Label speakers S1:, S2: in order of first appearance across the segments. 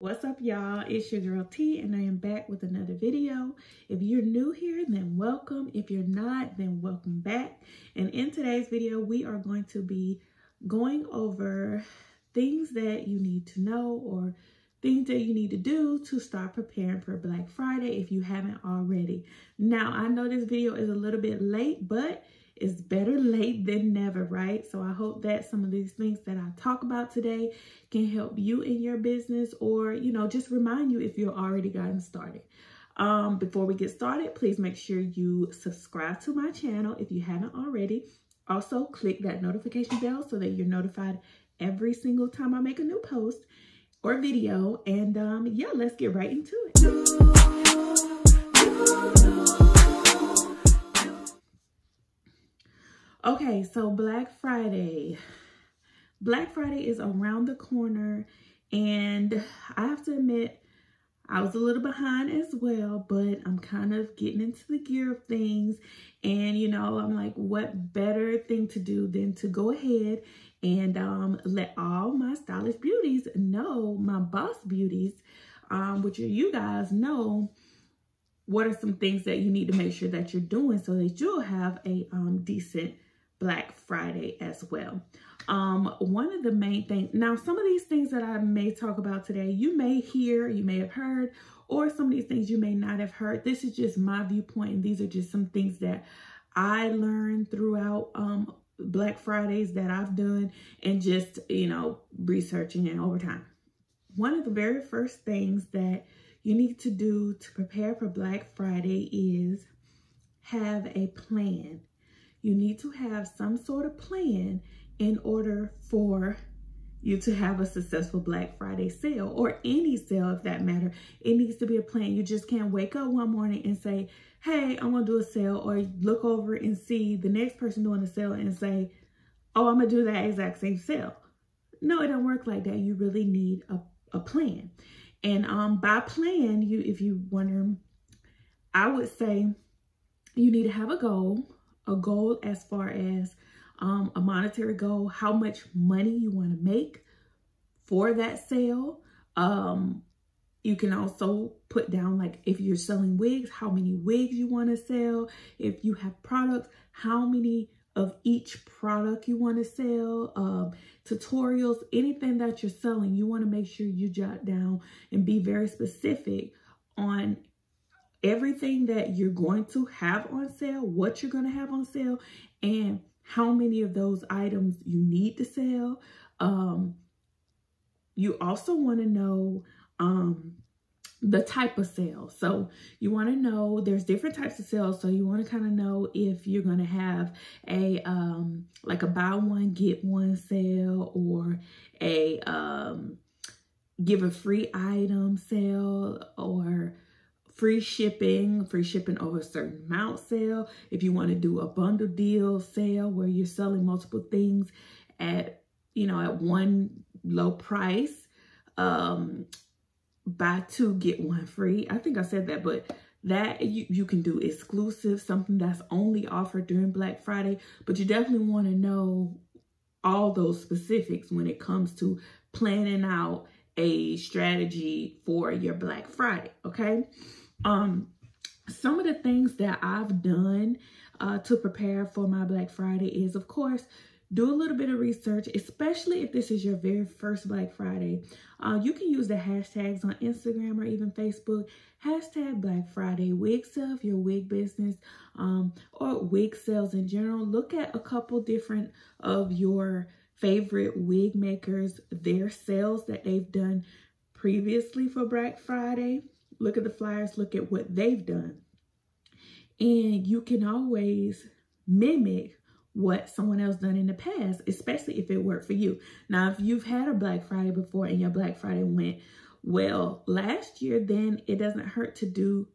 S1: What's up y'all? It's your girl Tee and I am back with another video. If you're new here, then welcome. If you're not, then welcome back. And in today's video, we are going to be going over things that you need to know or things that you need to do to start preparing for Black Friday if you haven't already. Now, I know this video is a little bit late, but it's better late than never, right? So I hope that some of these things that I talk about today can help you in your business or, you know, just remind you if you're already gotten started. Um, before we get started, please make sure you subscribe to my channel if you haven't already. Also, click that notification bell so that you're notified every single time I make a new post or video. And um, yeah, let's get right into it. Okay, so Black Friday. Black Friday is around the corner and I have to admit I was a little behind as well, but I'm kind of getting into the gear of things. And, you know, I'm like, what better thing to do than to go ahead and um, let all my stylish beauties know, my boss beauties, um, which are you guys know, what are some things that you need to make sure that you're doing so that you'll have a um, decent Black Friday as well. Um, one of the main things, now some of these things that I may talk about today, you may hear, you may have heard, or some of these things you may not have heard. This is just my viewpoint, and these are just some things that I learned throughout um, Black Fridays that I've done and just, you know, researching and over time. One of the very first things that you need to do to prepare for Black Friday is have a plan you need to have some sort of plan in order for you to have a successful Black Friday sale or any sale if that matter. It needs to be a plan. You just can't wake up one morning and say, hey, I'm going to do a sale or look over and see the next person doing a sale and say, oh, I'm going to do that exact same sale. No, it don't work like that. You really need a, a plan. And um, by plan, you if you wonder, I would say you need to have a goal a goal as far as um, a monetary goal, how much money you want to make for that sale. Um, you can also put down like if you're selling wigs, how many wigs you want to sell. If you have products, how many of each product you want to sell, um, tutorials, anything that you're selling, you want to make sure you jot down and be very specific on everything that you're going to have on sale, what you're going to have on sale, and how many of those items you need to sell. Um, you also want to know um, the type of sale. So you want to know there's different types of sales. So you want to kind of know if you're going to have a um, like a buy one get one sale or a um, give a free item sale or free shipping, free shipping over a certain amount sale. If you want to do a bundle deal sale where you're selling multiple things at, you know, at one low price, um, buy two, get one free. I think I said that, but that you, you can do exclusive, something that's only offered during Black Friday, but you definitely want to know all those specifics when it comes to planning out a strategy for your Black Friday, okay? Um, some of the things that I've done uh, to prepare for my Black Friday is, of course, do a little bit of research, especially if this is your very first Black Friday. Uh, you can use the hashtags on Instagram or even Facebook. Hashtag Black Friday wig sale your wig business um, or wig sales in general. Look at a couple different of your favorite wig makers, their sales that they've done previously for Black Friday look at the flyers, look at what they've done. And you can always mimic what someone else done in the past, especially if it worked for you. Now, if you've had a Black Friday before and your Black Friday went well last year, then it doesn't hurt to do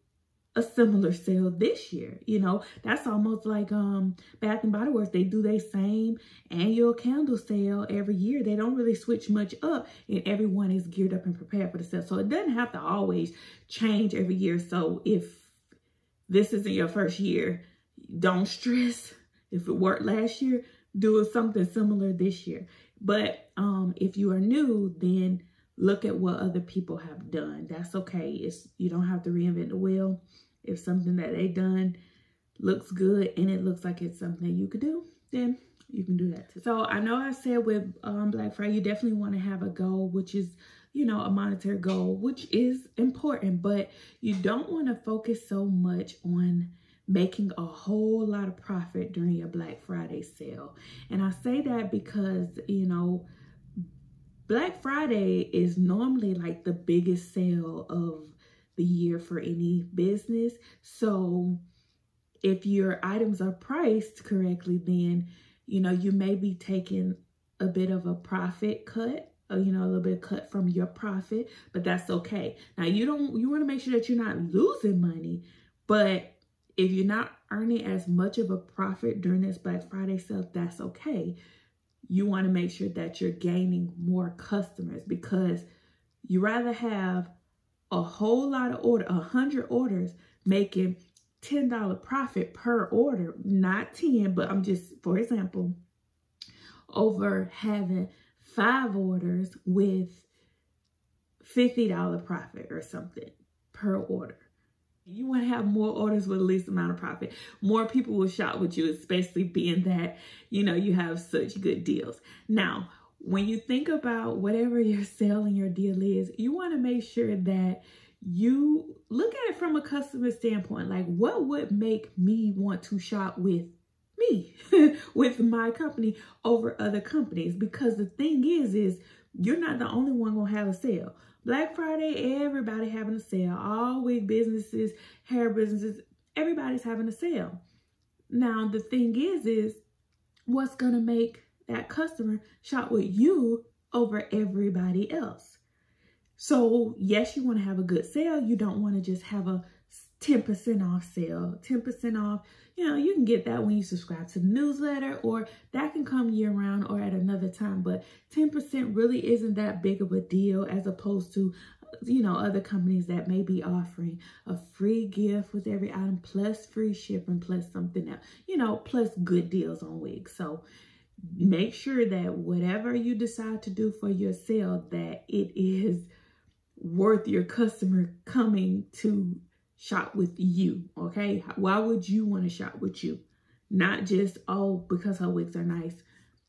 S1: a similar sale this year. You know, that's almost like um Bath and Body Works. They do their same annual candle sale every year. They don't really switch much up and everyone is geared up and prepared for the sale. So it doesn't have to always change every year. So if this isn't your first year, don't stress. If it worked last year, do something similar this year. But um if you are new, then look at what other people have done. That's okay. It's you don't have to reinvent the wheel. If something that they done looks good and it looks like it's something you could do, then you can do that too. So I know I said with um, Black Friday, you definitely want to have a goal, which is, you know, a monetary goal, which is important, but you don't want to focus so much on making a whole lot of profit during your Black Friday sale. And I say that because, you know, Black Friday is normally like the biggest sale of the year for any business. So if your items are priced correctly, then, you know, you may be taking a bit of a profit cut uh, you know, a little bit cut from your profit, but that's okay. Now you don't, you want to make sure that you're not losing money, but if you're not earning as much of a profit during this Black Friday sale, that's okay. You want to make sure that you're gaining more customers because you rather have a whole lot of order, a hundred orders making $10 profit per order, not 10, but I'm just, for example, over having five orders with $50 profit or something per order. You want to have more orders with the least amount of profit. More people will shop with you, especially being that, you know, you have such good deals. Now, when you think about whatever your sale and your deal is, you want to make sure that you look at it from a customer standpoint. Like, what would make me want to shop with me, with my company over other companies? Because the thing is, is you're not the only one gonna have a sale. Black Friday, everybody having a sale. All wig businesses, hair businesses, everybody's having a sale. Now, the thing is, is what's going to make that customer shop with you over everybody else. So, yes, you want to have a good sale. You don't want to just have a 10% off sale, 10% off. You know, you can get that when you subscribe to the newsletter or that can come year round or at another time. But 10% really isn't that big of a deal as opposed to, you know, other companies that may be offering a free gift with every item plus free shipping plus something else, you know, plus good deals on wigs. So make sure that whatever you decide to do for your sale, that it is worth your customer coming to shop with you, okay? Why would you want to shop with you? Not just, oh, because her wigs are nice.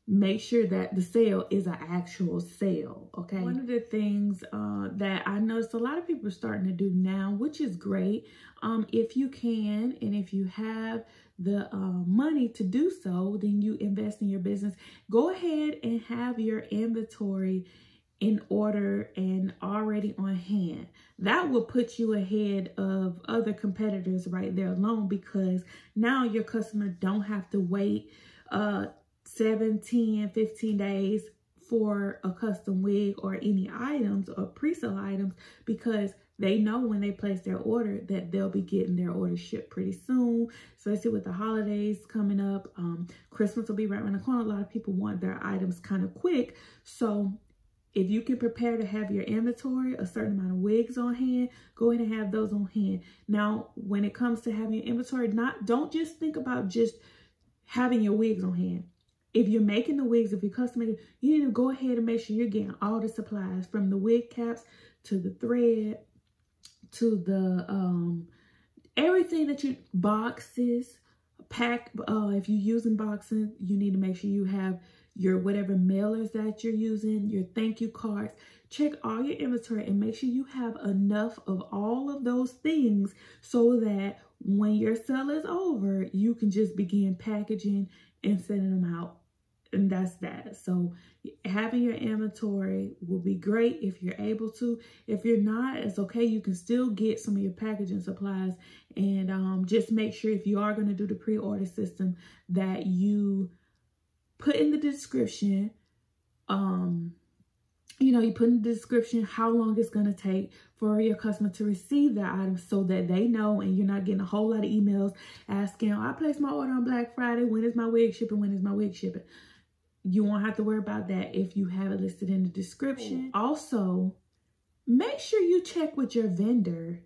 S1: Make sure that the sale is an actual sale, okay? One of the things uh, that I noticed a lot of people are starting to do now, which is great, um, if you can and if you have the uh, money to do so, then you invest in your business. Go ahead and have your inventory in order and already on hand. That will put you ahead of other competitors right there alone because now your customer don't have to wait uh 7, 10, 15 days for a custom wig or any items or pre-sale items because they know when they place their order that they'll be getting their order shipped pretty soon so especially with the holidays coming up. Um, christmas will be right around the corner. A lot of people want their items kind of quick. So if you can prepare to have your inventory, a certain amount of wigs on hand, go ahead and have those on hand. Now, when it comes to having inventory, not don't just think about just having your wigs on hand. If you're making the wigs, if you're custom making, you need to go ahead and make sure you're getting all the supplies from the wig caps to the thread to the um everything that you boxes pack uh if you're using boxing you need to make sure you have your whatever mailers that you're using, your thank you cards. Check all your inventory and make sure you have enough of all of those things so that when your sale is over, you can just begin packaging and sending them out. And that's that. So having your inventory will be great if you're able to. If you're not, it's okay. You can still get some of your packaging supplies and um, just make sure if you are going to do the pre-order system that you put in the description, um, you know, you put in the description how long it's going to take for your customer to receive that item so that they know and you're not getting a whole lot of emails asking, oh, I placed my order on Black Friday. When is my wig shipping? When is my wig shipping? You won't have to worry about that if you have it listed in the description. Also, make sure you check with your vendor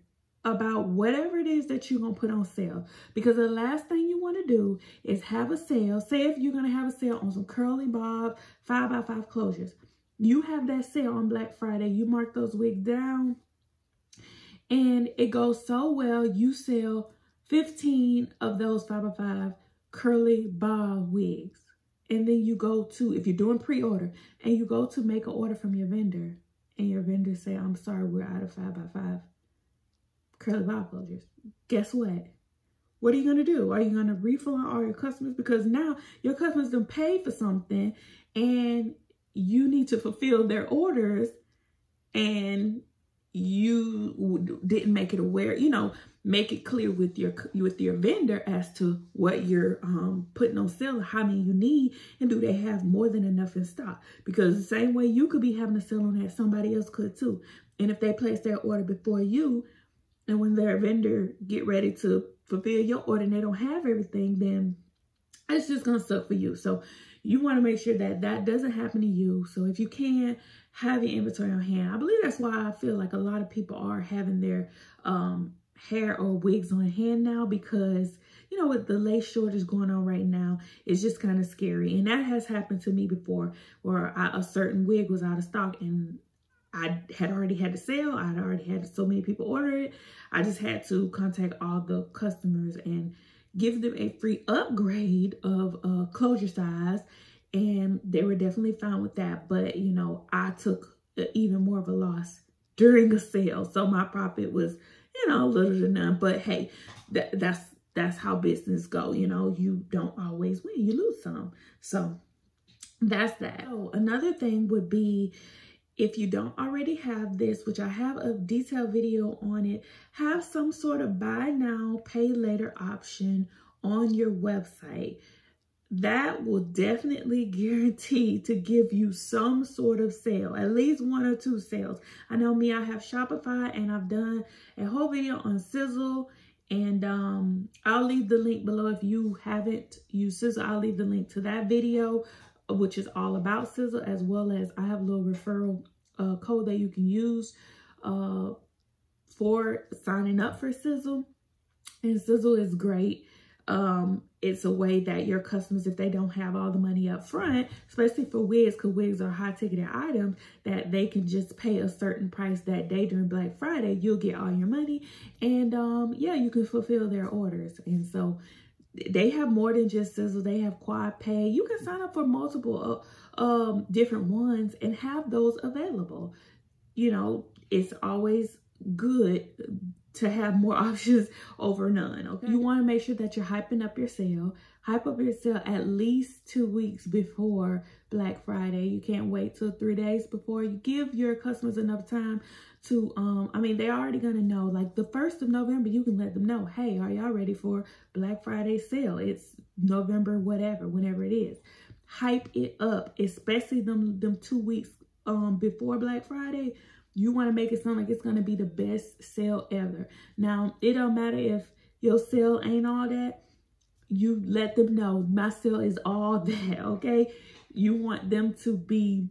S1: about whatever it is that you're going to put on sale. Because the last thing you want to do is have a sale. Say if you're going to have a sale on some curly bob 5 by 5 closures. you have that sale on Black Friday, you mark those wigs down, and it goes so well, you sell 15 of those 5 by 5 curly bob wigs. And then you go to, if you're doing pre-order, and you go to make an order from your vendor, and your vendor say, I'm sorry, we're out of 5 by 5 curly bob closures. Guess what? What are you going to do? Are you going to refund all your customers? Because now your customers don't pay for something and you need to fulfill their orders and you didn't make it aware, you know, make it clear with your with your vendor as to what you're um, putting on sale, how many you need, and do they have more than enough in stock? Because the same way you could be having a sale on that, somebody else could too. And if they place their order before you, and when their vendor get ready to fulfill your order and they don't have everything, then it's just gonna suck for you. So you want to make sure that that doesn't happen to you. So if you can, have your inventory on hand. I believe that's why I feel like a lot of people are having their um, hair or wigs on hand now because, you know, with the lace shortage is going on right now, it's just kind of scary. And that has happened to me before where I, a certain wig was out of stock and I had already had to sell. I had already had so many people order it. I just had to contact all the customers and give them a free upgrade of uh, closure size and they were definitely fine with that. But, you know, I took even more of a loss during a sale. So my profit was, you know, little to none. But hey, that, that's that's how business go. You know, you don't always win. You lose some. So that's that. Oh, another thing would be if you don't already have this, which I have a detailed video on it, have some sort of buy now, pay later option on your website that will definitely guarantee to give you some sort of sale, at least one or two sales. I know me, I have Shopify and I've done a whole video on Sezzle and um, I'll leave the link below if you haven't used Sezzle. I'll leave the link to that video, which is all about Sezzle, as well as I have a little referral uh, code that you can use uh, for signing up for Sezzle. And Sezzle is great um, it's a way that your customers, if they don't have all the money up front, especially for wigs, because wigs are high ticketed items, that they can just pay a certain price that day during Black Friday. You'll get all your money. And um, yeah, you can fulfill their orders. And so they have more than just Sezzle. They have Quad Pay. You can sign up for multiple uh, um, different ones and have those available. You know, it's always good to have more options over none. Okay. You want to make sure that you're hyping up your sale. Hype up your sale at least two weeks before Black Friday. You can't wait till three days before. You give your customers enough time to, um, I mean, they're already going to know. Like the 1st of November, you can let them know, hey, are y'all ready for Black Friday sale? It's November, whatever, whenever it is. Hype it up, especially them, them two weeks um, before Black Friday you want to make it sound like it's going to be the best sale ever. Now, it don't matter if your sale ain't all that. You let them know my sale is all that, okay? You want them to be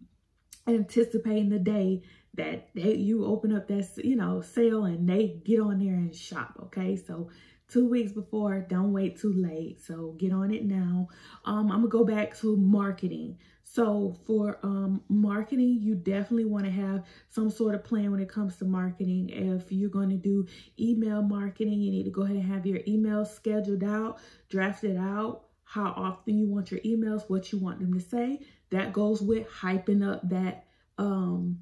S1: anticipating the day that they, you open up that, you know, sale and they get on there and shop, okay? So two weeks before. Don't wait too late. So get on it now. Um, I'm going to go back to marketing. So for um, marketing, you definitely want to have some sort of plan when it comes to marketing. If you're going to do email marketing, you need to go ahead and have your emails scheduled out, drafted out, how often you want your emails, what you want them to say. That goes with hyping up that, um,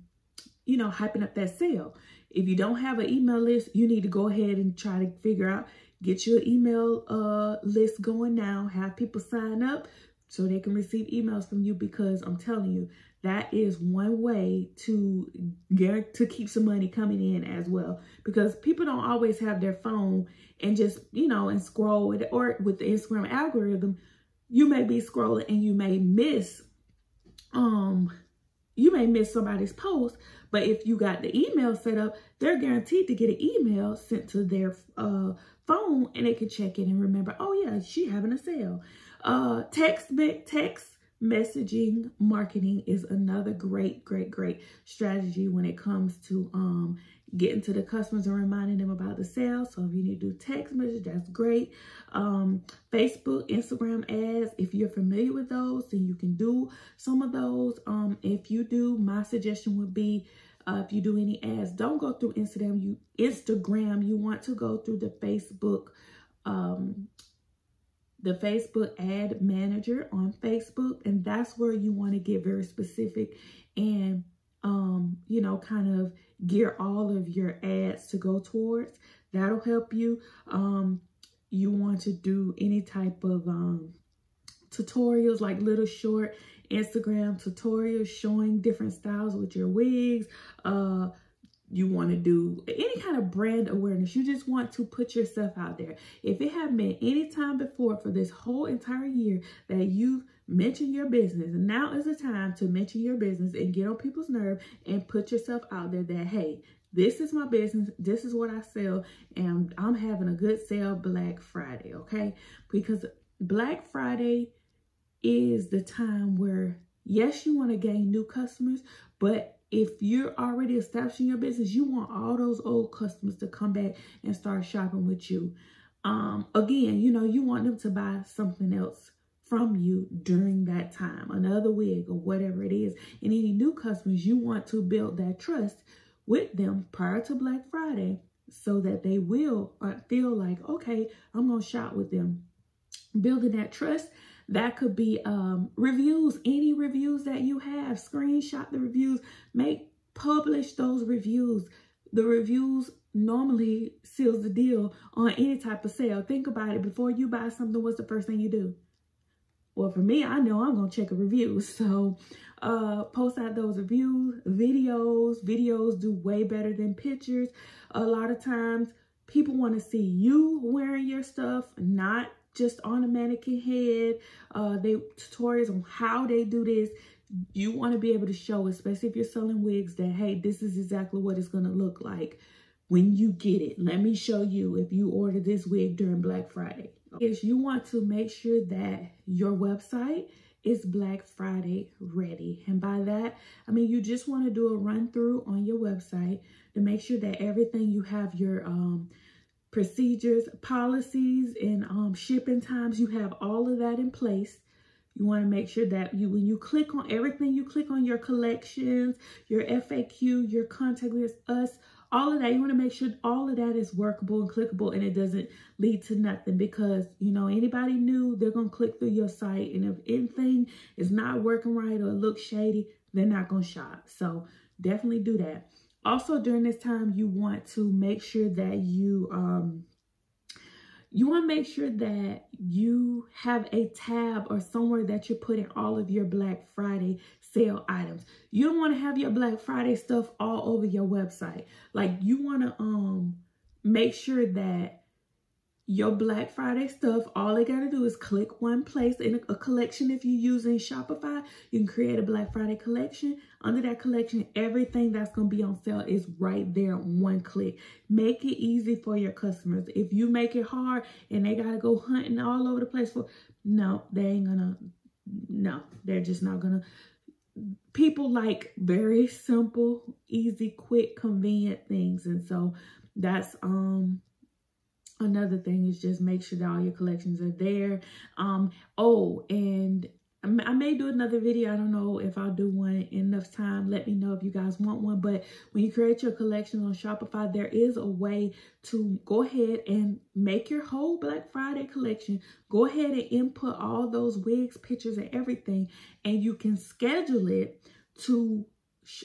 S1: you know, hyping up that sale. If you don't have an email list, you need to go ahead and try to figure out Get your email uh, list going now. Have people sign up so they can receive emails from you because I'm telling you, that is one way to get to keep some money coming in as well because people don't always have their phone and just you know and scroll it or with the Instagram algorithm you may be scrolling and you may miss um you may miss somebody's post but if you got the email set up they're guaranteed to get an email sent to their uh phone and they can check it and remember, oh yeah, she having a sale. Uh, text, text messaging marketing is another great, great, great strategy when it comes to um, getting to the customers and reminding them about the sale. So if you need to do text message, that's great. Um, Facebook, Instagram ads, if you're familiar with those, then you can do some of those. Um, if you do, my suggestion would be uh, if you do any ads, don't go through Instagram. You Instagram, you want to go through the Facebook, um, the Facebook ad manager on Facebook, and that's where you want to get very specific and um, you know, kind of gear all of your ads to go towards. That'll help you. Um, you want to do any type of um, tutorials like little short Instagram tutorials showing different styles with your wigs. Uh, you want to do any kind of brand awareness. You just want to put yourself out there. If it had been any time before for this whole entire year that you've mentioned your business, now is the time to mention your business and get on people's nerve and put yourself out there that, hey, this is my business. This is what I sell. And I'm having a good sale Black Friday, okay? Because Black Friday is the time where, yes, you want to gain new customers, but if you're already establishing your business, you want all those old customers to come back and start shopping with you. Um, again, you know, you want them to buy something else from you during that time, another wig or whatever it is. And any new customers, you want to build that trust with them prior to Black Friday so that they will uh, feel like, okay, I'm going to shop with them. Building that trust that could be um, reviews, any reviews that you have. Screenshot the reviews. Make, publish those reviews. The reviews normally seals the deal on any type of sale. Think about it. Before you buy something, what's the first thing you do? Well, for me, I know I'm going to check a review. So uh, post out those reviews, videos. Videos do way better than pictures. A lot of times people want to see you wearing your stuff, not just on a mannequin head. Uh, they tutorials on how they do this. You want to be able to show, especially if you're selling wigs, that, hey, this is exactly what it's going to look like when you get it. Let me show you if you order this wig during Black Friday. Is you want to make sure that your website is Black Friday ready. And by that, I mean, you just want to do a run through on your website to make sure that everything you have your, um, procedures, policies, and um, shipping times. You have all of that in place. You want to make sure that you, when you click on everything, you click on your collections, your FAQ, your contact with us, all of that. You want to make sure all of that is workable and clickable and it doesn't lead to nothing because, you know, anybody new, they're going to click through your site. And if anything is not working right or looks shady, they're not going to shop. So definitely do that. Also, during this time, you want to make sure that you um, you want to make sure that you have a tab or somewhere that you're putting all of your Black Friday sale items. You don't want to have your Black Friday stuff all over your website. Like you want to um make sure that your Black Friday stuff, all they got to do is click one place in a, collection. If you're using Shopify, you can create a Black Friday collection. Under that collection, everything that's going to be on sale is right there one click. Make it easy for your customers. If you make it hard and they got to go hunting all over the place for, no, they ain't going to, no, they're just not going to. People like very simple, easy, quick, convenient things. And so that's, um, another thing is just make sure that all your collections are there um oh and I may do another video. I don't know if I'll do one in enough time. Let me know if you guys want one. But when you create your collection on Shopify, there is a way to go ahead and make your whole Black Friday collection. Go ahead and input all those wigs, pictures, and everything. And you can schedule it to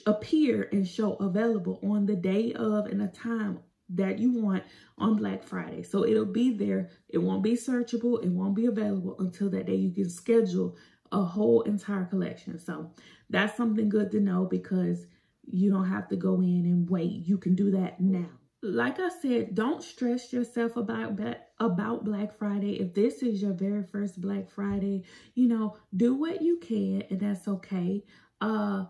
S1: appear and show available on the day of and a time that you want on Black Friday. So it'll be there. It won't be searchable. It won't be available until that day. You can schedule a whole entire collection. So that's something good to know because you don't have to go in and wait. You can do that now. Like I said, don't stress yourself about about Black Friday. If this is your very first Black Friday, you know, do what you can and that's okay. Uh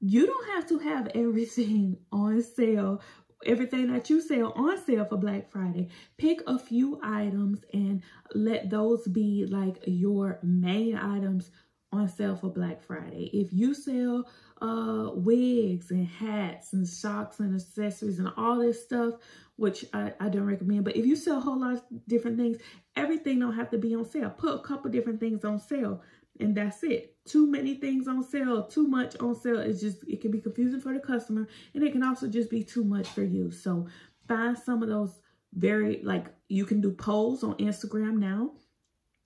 S1: you don't have to have everything on sale everything that you sell on sale for Black Friday. Pick a few items and let those be like your main items on sale for Black Friday. If you sell uh, wigs and hats and socks and accessories and all this stuff, which I, I don't recommend, but if you sell a whole lot of different things, everything don't have to be on sale. Put a couple different things on sale and that's it. Too many things on sale, too much on sale. It's just, it can be confusing for the customer and it can also just be too much for you. So find some of those very, like you can do polls on Instagram now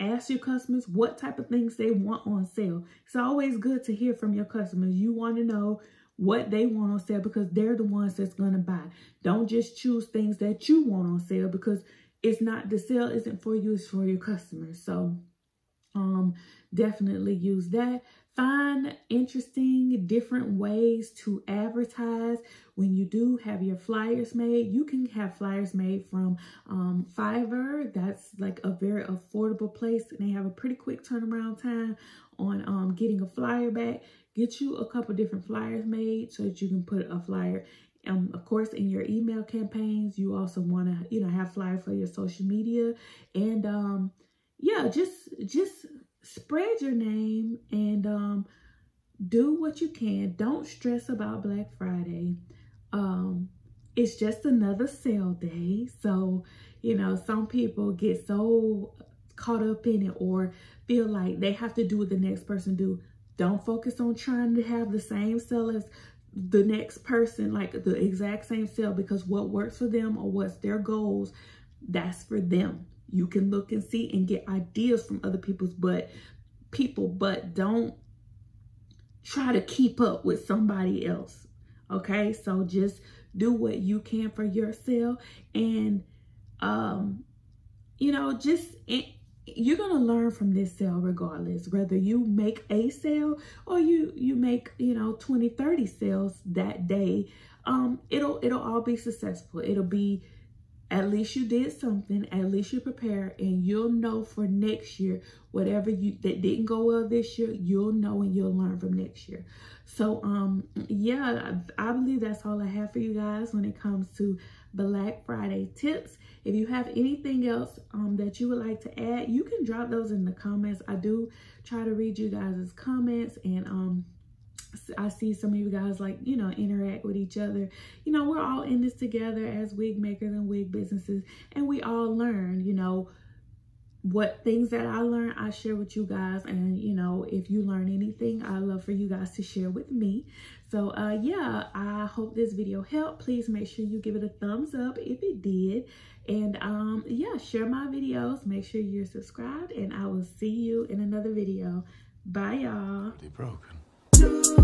S1: Ask your customers what type of things they want on sale. It's always good to hear from your customers. You want to know what they want on sale because they're the ones that's going to buy. Don't just choose things that you want on sale because it's not the sale isn't for you, it's for your customers. So um definitely use that. Find interesting different ways to advertise. When you do have your flyers made you can have flyers made from um, fiverr. That's like a very affordable place and they have a pretty quick turnaround time on um, getting a flyer back. Get you a couple different flyers made so that you can put a flyer um, of course, in your email campaigns, you also want to, you know, have flyers for your social media. And, um, yeah, just, just spread your name and um, do what you can. Don't stress about Black Friday. Um, it's just another sale day. So, you know, some people get so caught up in it or feel like they have to do what the next person do. Don't focus on trying to have the same sale as the next person, like the exact same sale, because what works for them or what's their goals, that's for them. You can look and see and get ideas from other people's, but people, but don't try to keep up with somebody else. Okay, so just do what you can for yourself, and um, you know, just it, you're gonna learn from this sale regardless whether you make a sale or you you make you know 20 30 sales that day um it'll it'll all be successful it'll be at least you did something. At least you prepare and you'll know for next year. Whatever you that didn't go well this year you'll know and you'll learn from next year. So um yeah i believe that's all i have for you guys when it comes to black friday tips. If you have anything else um that you would like to add you can drop those in the comments. I do try to read you guys' comments and um I see some of you guys like, you know, interact with each other. You know, we're all in this together as wig makers and wig businesses, and we all learn, you know, what things that I learn, I share with you guys. And, you know, if you learn anything, I love for you guys to share with me. So, uh, yeah, I hope this video helped. Please make sure you give it a thumbs up if it did. And, um, yeah, share my videos. Make sure you're subscribed, and I will see you in another video. Bye, y'all. broken. No, no.